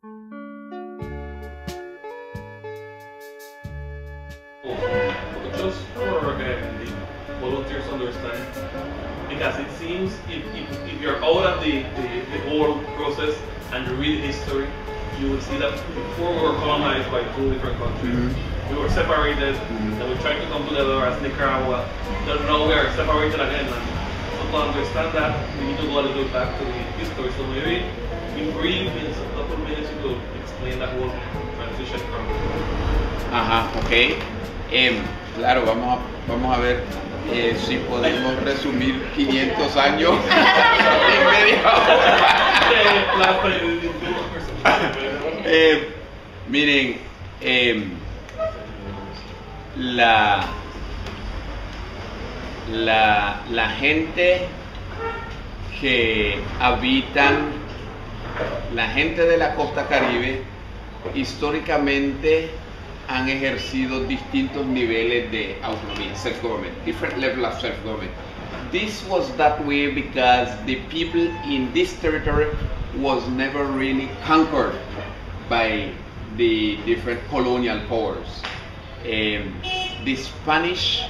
Just for um, the volunteers understand, because it seems if, if, if you're out of the, the, the whole process and you read history, you will see that before we were colonized by two different countries, we were separated, and we tried to come together as Nicaragua. Then now we are separated again. And so to understand that, we need to go a little bit back to the history. So maybe in brief, in a couple of minutes, you could explain that whole transition from Ajá, ok. Em, claro, vamos a, vamos a ver eh, si podemos resumir 500 años en media hora. Eh, miren, em, la, la, la gente que habitan, la gente de la costa caribe, históricamente han ejercido distintos niveles de autonomía, self-government, different level of self-government. This was that way because the people in this territory was never really conquered by the different colonial powers. Um, the Spanish,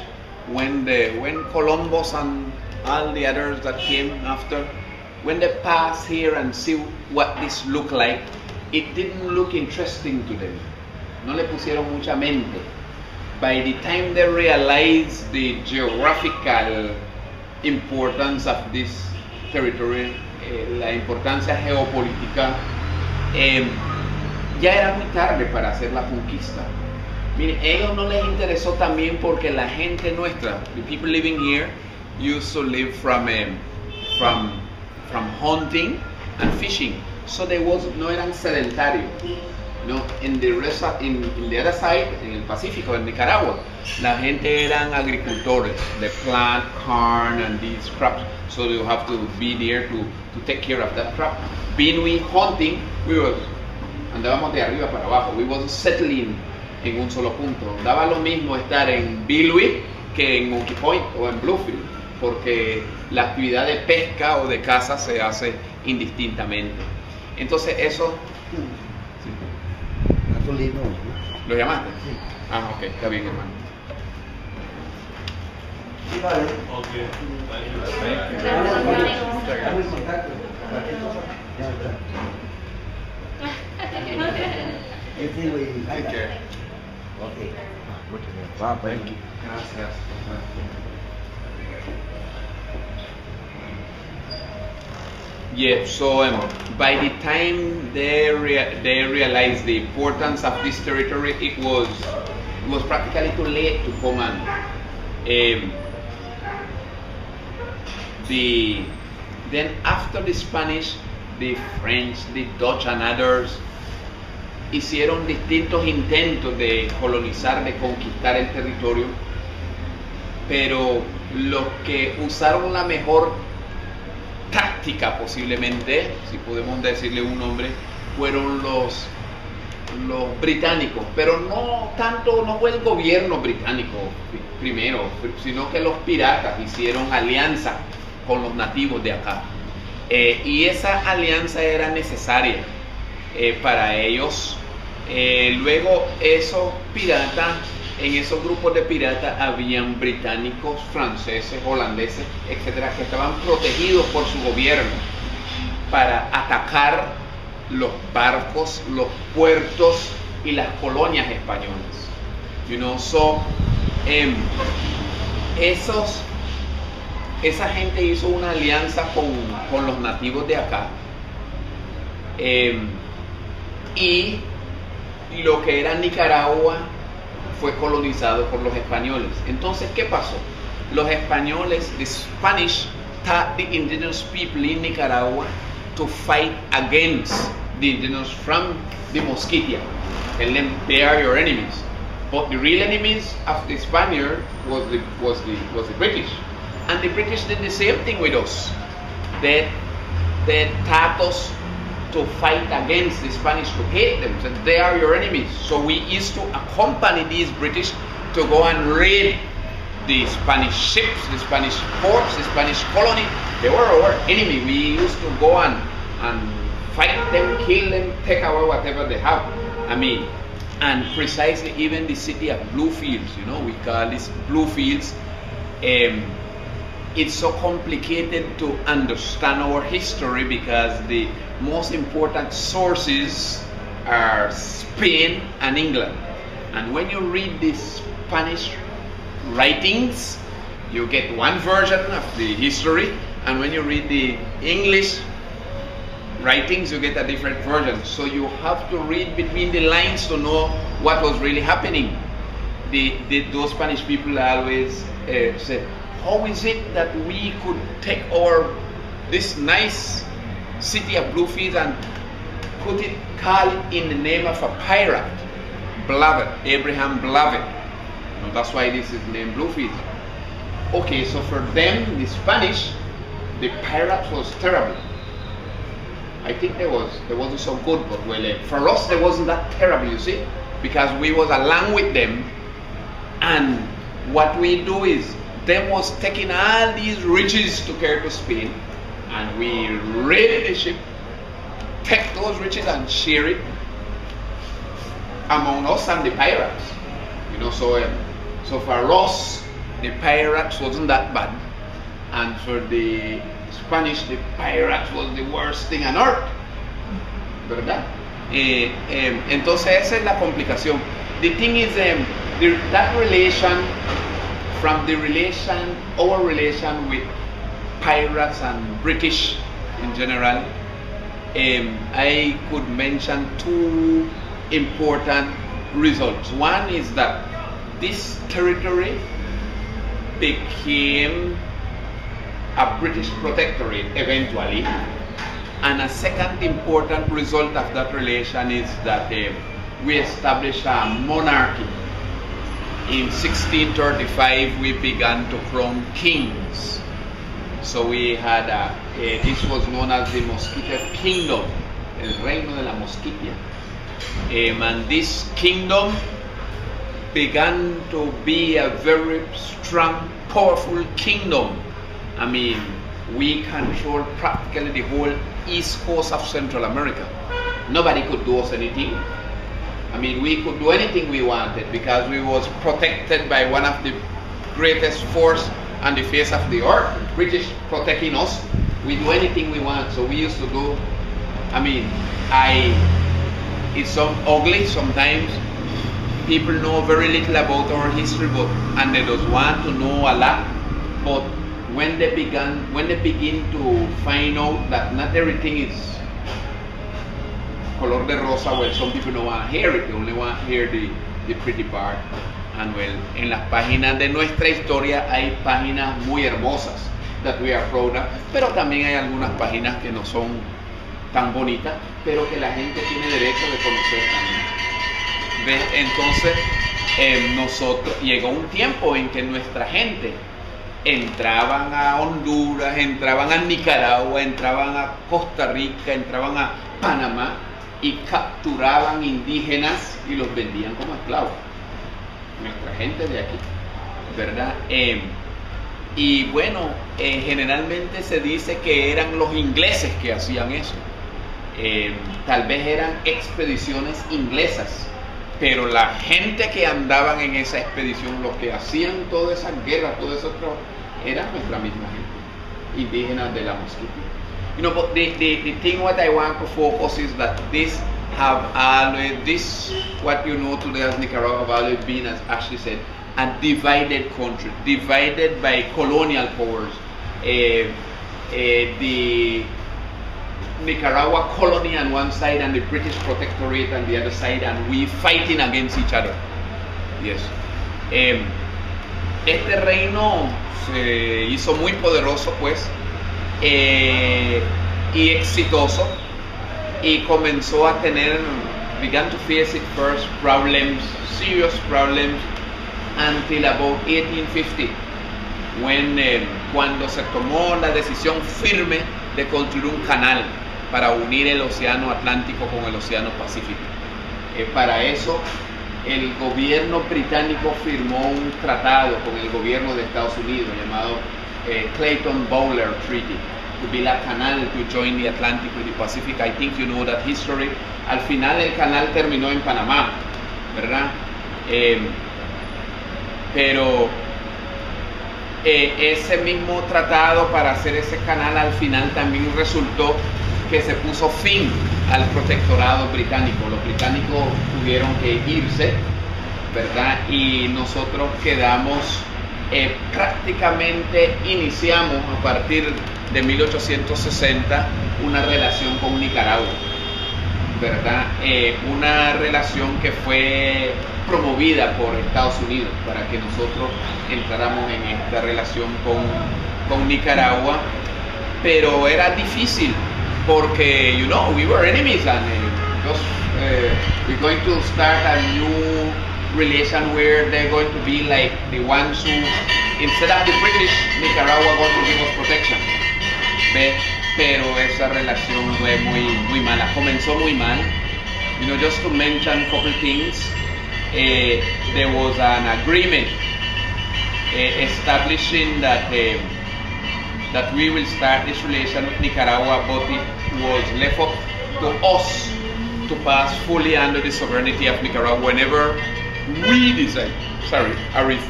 when the when Columbus and all the others that came after, when they passed here and see what this looked like, it didn't look interesting to them. No le pusieron mucha mente. By the time they realized the geographical importance of this territory, eh, la importancia geopolítica, eh, ya era muy tarde para hacer la conquista. Mire, ellos no les interesó también porque la gente nuestra, the people living here, used to live from um, from from hunting and fishing, so they was no eran sedentarios. No, in the rest in, in the other side, en el Pacífico, en Nicaragua, la gente eran agricultores. They plant corn and these crops, so you have to be there to, to take care of that crop. Being we hunting, we was andábamos de arriba para abajo. We wasn't settling en un solo punto. Daba lo mismo estar en Bilwi que en Monkey Point o en Bluefield, porque la actividad de pesca o de caza se hace indistintamente. Entonces eso, Gasolino. ¿lo llamaste? Ah, ok, está bien hermano. Sí, vale. Okay. Yeah, so um, by the time they they realized the importance of this territory, it was it was practically too late to come and um, the then after the Spanish, the French, the Dutch and others hicieron distintos intentos de colonizar, de conquistar el territorio, pero los que usaron la mejor posiblemente, si podemos decirle un nombre, fueron los, los británicos, pero no tanto, no fue el gobierno británico pri- primero, sino que los piratas hicieron alianza con los nativos de acá. Eh, y esa alianza era necesaria eh, para ellos. Eh, luego esos piratas, en esos grupos de piratas habían británicos, franceses, holandeses, etcétera, que estaban protegidos por su gobierno para atacar los barcos, los puertos y las colonias españolas. You know, so, em, esos, esa gente hizo una alianza con, con los nativos de acá. Em, y lo que era Nicaragua fue colonizado por los españoles. Entonces, ¿qué pasó? Los españoles, the Spanish, taught the indigenous people in Nicaragua to fight against the indigenous from the Mosquitia. Tell them they are your enemies. But the real enemies of the Spaniard was the, was the, was the British. And the British did the same thing with us. They, they taught us to fight against the Spanish, to hate them, that they are your enemies. So we used to accompany these British to go and raid the Spanish ships, the Spanish ports, the Spanish colony. They were our enemy. We used to go and, and fight them, kill them, take away whatever they have. I mean, and precisely even the city of Bluefields, you know, we call this Bluefields. Um, it's so complicated to understand our history because the most important sources are Spain and England. And when you read the Spanish writings, you get one version of the history, and when you read the English writings, you get a different version. So you have to read between the lines to know what was really happening. The, the, those Spanish people always uh, say, how is it that we could take our this nice city of Bluefields and put it, call it in the name of a pirate, Blavet, Abraham Blavet. And that's why this is named Bluefields. Okay, so for them, the Spanish, the pirates was terrible. I think there was there wasn't so good, but well, uh, for us there wasn't that terrible, you see, because we was along with them, and what we do is them was taking all these riches to carry to Spain, and we raided the ship, take those riches and share it among us and the pirates. You know, so um, so for us, the pirates wasn't that bad, and for the Spanish, the pirates was the worst thing on earth. ¿Verdad? Eh, em, entonces esa es la complicación. The thing is, um, the, that relation, from the relation, our relation with pirates and British in general, um, I could mention two important results. One is that this territory became a British protectorate eventually. And a second important result of that relation is that uh, we established a monarchy. In 1635, we began to crown kings. So we had, a, uh, this was known as the Mosquito Kingdom, el reino de la mosquitia. Um, and this kingdom began to be a very strong, powerful kingdom I mean, we control practically the whole east coast of Central America. Nobody could do us anything. I mean, we could do anything we wanted because we was protected by one of the greatest force on the face of the earth, British protecting us. We do anything we want. So we used to do, I mean, I, it's so ugly sometimes. People know very little about our history, but, and they just want to know a lot. But when they began when they begin to find out that not everything is color de rosa well some people don't want to hear it they only want to hear the, the pretty part and well en las páginas de nuestra historia hay páginas muy hermosas that we are of pero también hay algunas páginas que no son tan bonitas pero que la gente tiene derecho de conocer también. Entonces eh, nosotros llegó un tiempo en que nuestra gente entraban a Honduras, entraban a Nicaragua, entraban a Costa Rica, entraban a Panamá y capturaban indígenas y los vendían como esclavos. Nuestra gente de aquí, ¿verdad? Em, y bueno, eh, generalmente se dice que eran los ingleses que hacían eso. Em, tal vez eran expediciones inglesas, pero la gente que andaban en esa expedición, los que hacían todas esas guerras, todo eso era nuestra misma gente, indígenas de la mosquita. You know, but the, the, the thing what I want to focus is that this have always, this, what you know today as Nicaragua have always been, as Ashley said, a divided country, divided by colonial powers. Uh, uh, the Nicaragua colony on one side and the British protectorate on the other side, and we fighting against each other. Yes. Um, este reino se hizo muy poderoso, pues, eh, y exitoso, y comenzó a tener, began to face its first problems, serious problems, until about 1850, when, eh, cuando se tomó la decisión firme de construir un canal para unir el Océano Atlántico con el Océano Pacífico. Eh, para eso el gobierno británico firmó un tratado con el gobierno de Estados Unidos llamado eh, Clayton Bowler Treaty. To build a canal to join the Atlantic with the Pacific. I think you know that history. Al final el canal terminó en Panamá, ¿verdad? Eh, pero eh, ese mismo tratado para hacer ese canal al final también resultó que se puso fin al protectorado británico. Los británicos tuvieron que irse, ¿verdad? Y nosotros quedamos, eh, prácticamente iniciamos a partir de 1860 una relación con Nicaragua, ¿verdad? Eh, una relación que fue promovida por Estados Unidos para que nosotros entráramos en esta relación con, con Nicaragua, pero era difícil porque, you know, we were enemies and uh, we're going to start a new relation where they're going to be like the ones who, instead of the British, Nicaragua going to give us protection. ¿Ve? Pero esa relación fue muy, muy mala, comenzó muy mal. You know, just to mention a couple things, uh, there was an agreement uh, establishing that uh, that we will start this relation with Nicaragua, but it was left up to us to pass fully under the sovereignty of Nicaragua whenever we decide. Sorry, or if,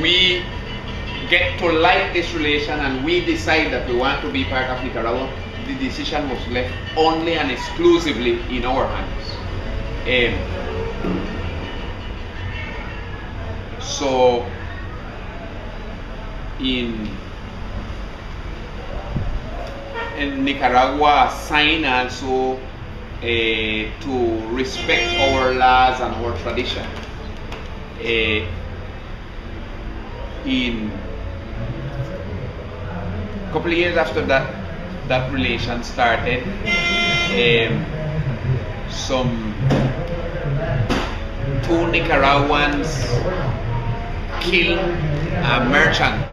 we get to like this relation and we decide that we want to be part of Nicaragua, the decision was left only and exclusively in our hands. Um, so, in in Nicaragua sign also to respect our laws and our tradition. Uh, in a couple of years after that that relation started, um, some two Nicaraguans killed a merchant